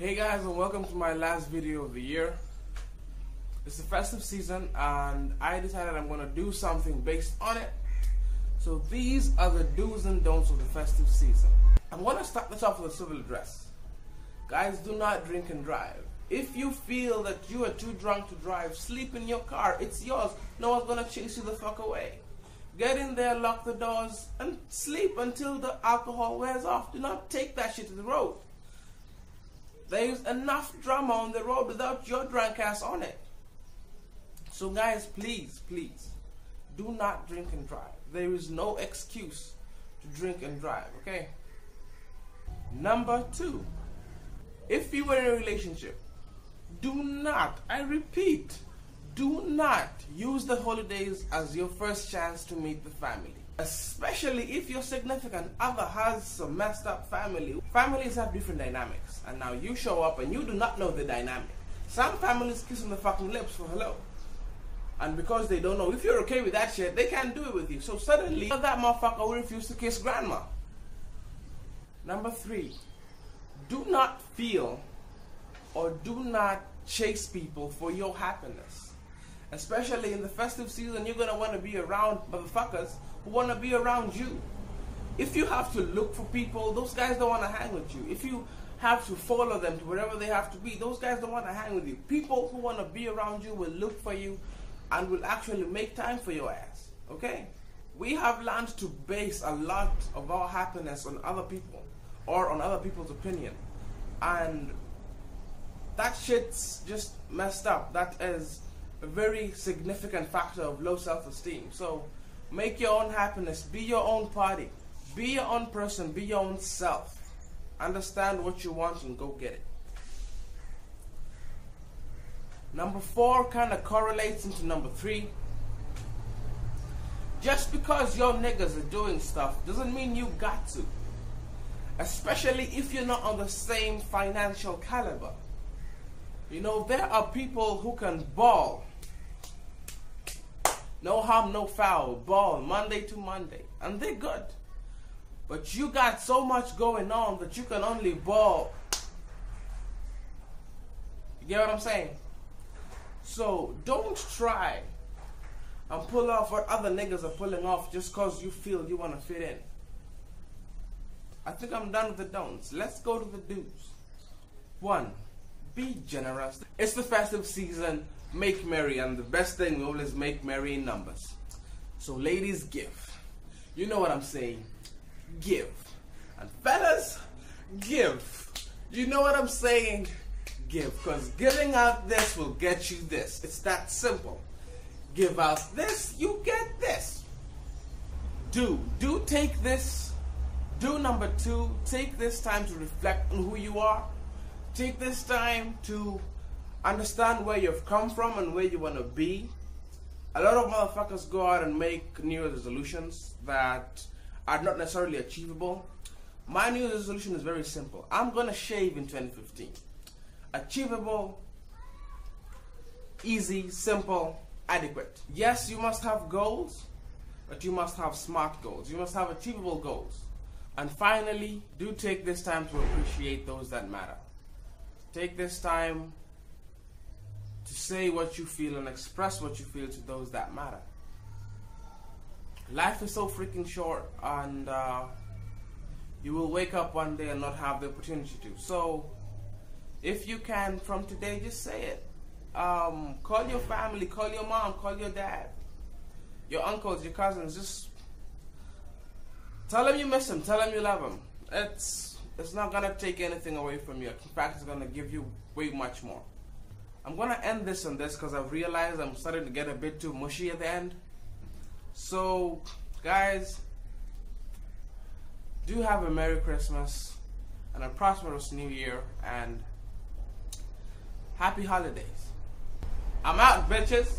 Hey guys and welcome to my last video of the year. It's the festive season and I decided I'm going to do something based on it. So these are the do's and don'ts of the festive season. I'm going to start this off with a civil address. Guys, do not drink and drive. If you feel that you are too drunk to drive, sleep in your car. It's yours. No one's going to chase you the fuck away. Get in there, lock the doors, and sleep until the alcohol wears off. Do not take that shit to the road. There's enough drama on the road without your drunk ass on it. So, guys, please, please, do not drink and drive. There is no excuse to drink and drive, okay? Number two, if you were in a relationship, do not, I repeat, do not use the holidays as your first chance to meet the family. Especially if your significant other has some messed up family. Families have different dynamics. And now you show up and you do not know the dynamic. Some families kiss on the fucking lips for hello. And because they don't know if you're okay with that shit, they can't do it with you. So suddenly that motherfucker will refuse to kiss grandma. Number three, do not feel or do not chase people for your happiness especially in the festive season, you're gonna want to be around motherfuckers who want to be around you. If you have to look for people, those guys don't want to hang with you. If you have to follow them to wherever they have to be, those guys don't want to hang with you. People who want to be around you will look for you and will actually make time for your ass. Okay? We have learned to base a lot of our happiness on other people or on other people's opinion. And that shit's just messed up. That is a very significant factor of low self-esteem. So make your own happiness. Be your own party. Be your own person. Be your own self. Understand what you want and go get it. Number four kind of correlates into number three. Just because your niggas are doing stuff doesn't mean you got to. Especially if you're not on the same financial caliber. You know, there are people who can ball no harm, no foul. Ball Monday to Monday. And they're good. But you got so much going on that you can only ball. You get what I'm saying? So don't try and pull off what other niggas are pulling off just because you feel you want to fit in. I think I'm done with the don'ts. Let's go to the do's. One, be generous. It's the festive season make merry, and the best thing we always make merry in numbers. So, ladies, give. You know what I'm saying? Give. And fellas, give. You know what I'm saying? Give. Because giving out this will get you this. It's that simple. Give out this, you get this. Do. Do take this. Do number two. Take this time to reflect on who you are. Take this time to understand where you've come from and where you want to be. A lot of motherfuckers go out and make New resolutions that are not necessarily achievable. My New resolution is very simple. I'm gonna shave in 2015. Achievable, easy, simple, adequate. Yes, you must have goals, but you must have smart goals. You must have achievable goals. And finally, do take this time to appreciate those that matter. Take this time to say what you feel and express what you feel to those that matter. Life is so freaking short, and uh, you will wake up one day and not have the opportunity to. So, if you can, from today, just say it. Um, call your family, call your mom, call your dad, your uncles, your cousins. Just tell them you miss them. Tell them you love them. It's it's not gonna take anything away from you. In fact, it's gonna give you way much more. I'm gonna end this on this because I've realized I'm starting to get a bit too mushy at the end. So, guys, do have a Merry Christmas and a prosperous New Year and Happy Holidays. I'm out, bitches.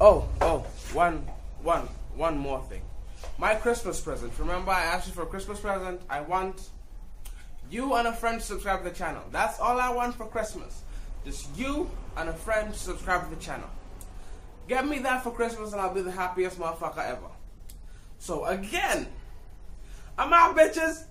Oh, oh, one, one, one more thing. My Christmas present. Remember, I asked you for a Christmas present. I want you and a friend to subscribe to the channel. That's all I want for Christmas. Just you and a friend to subscribe to the channel. Get me that for Christmas and I'll be the happiest motherfucker ever. So again, I'm out, bitches.